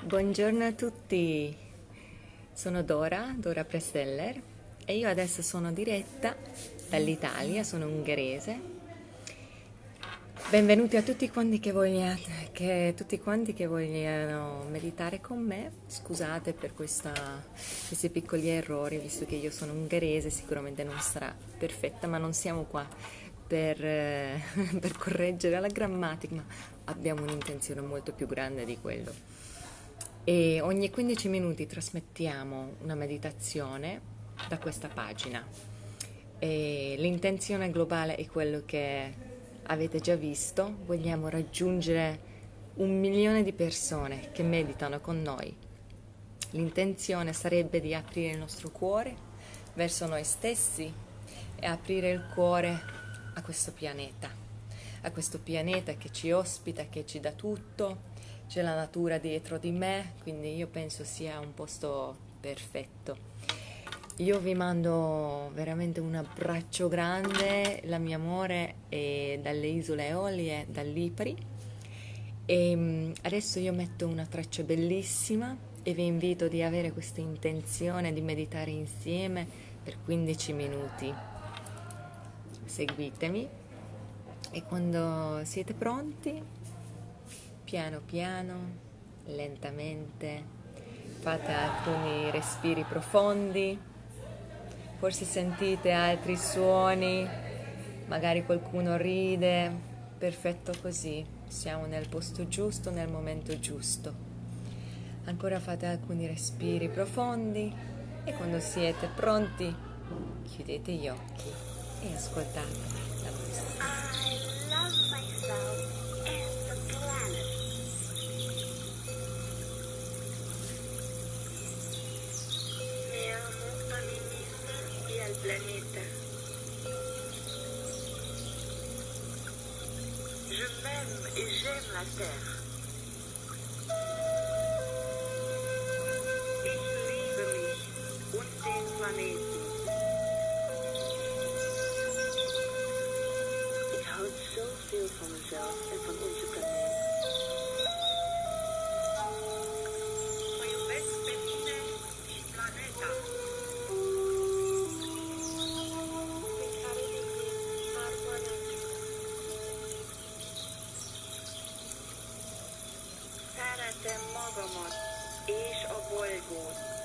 Buongiorno a tutti, sono Dora, Dora Presteller e io adesso sono diretta dall'Italia, sono ungherese. Benvenuti a tutti quanti che, vogliate, che, tutti quanti che vogliono meditare con me. Scusate per questa, questi piccoli errori, visto che io sono ungherese, sicuramente non sarà perfetta, ma non siamo qua per, per correggere la grammatica, ma abbiamo un'intenzione molto più grande di quello e ogni 15 minuti trasmettiamo una meditazione da questa pagina. E l'intenzione globale è quello che avete già visto, vogliamo raggiungere un milione di persone che meditano con noi. L'intenzione sarebbe di aprire il nostro cuore verso noi stessi e aprire il cuore a questo pianeta, a questo pianeta che ci ospita, che ci dà tutto, c'è la natura dietro di me, quindi io penso sia un posto perfetto. Io vi mando veramente un abbraccio grande, la mia amore è dalle isole Eolie, dall'Ipari. E mm, adesso io metto una traccia bellissima e vi invito di avere questa intenzione di meditare insieme per 15 minuti. Seguitemi e quando siete pronti piano piano, lentamente, fate alcuni respiri profondi, forse sentite altri suoni, magari qualcuno ride, perfetto così, siamo nel posto giusto, nel momento giusto. Ancora fate alcuni respiri profondi e quando siete pronti chiudete gli occhi e ascoltate la musica. Planète. Je m'aime et j'aime la Terre. Ich liebe mich und den houd zoveel van mezelf en van onze és a bolygót.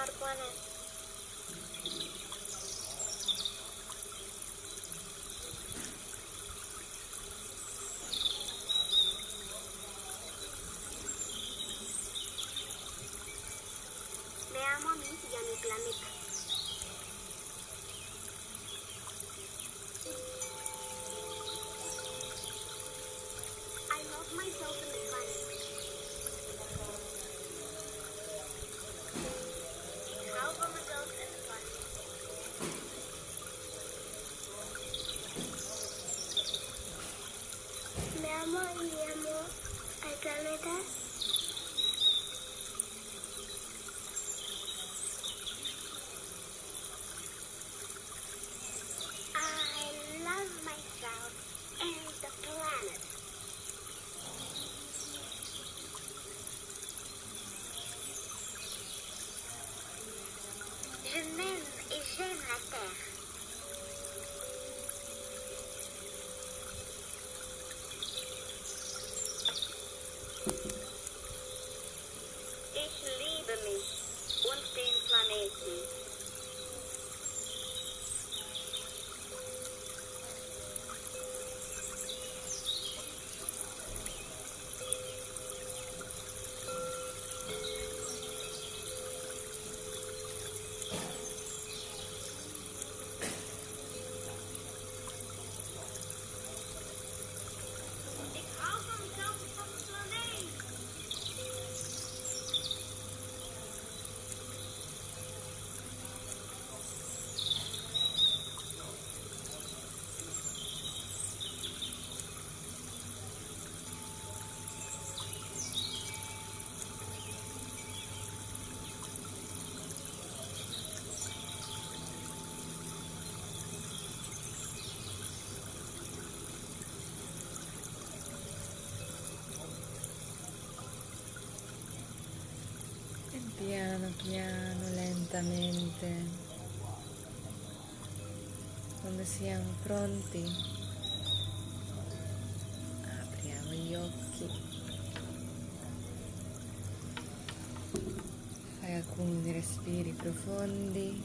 Me amo a mí y a mi planeta. Me amo y amo al planeta. Piano piano, lentamente, quando siamo pronti, apriamo gli occhi, fai alcuni respiri profondi,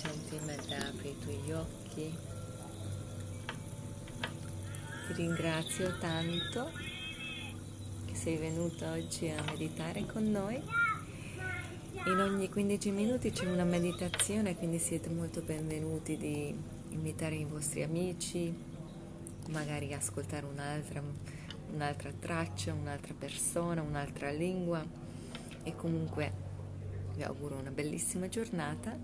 gentilmente apri i tuoi occhi. Ti ringrazio tanto sei venuto oggi a meditare con noi. In ogni 15 minuti c'è una meditazione, quindi siete molto benvenuti di invitare i vostri amici, magari ascoltare un'altra, un'altra traccia, un'altra persona, un'altra lingua e comunque vi auguro una bellissima giornata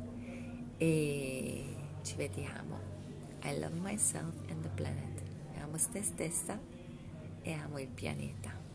e ci vediamo. I love myself and the planet. Amo te stessa e amo il pianeta.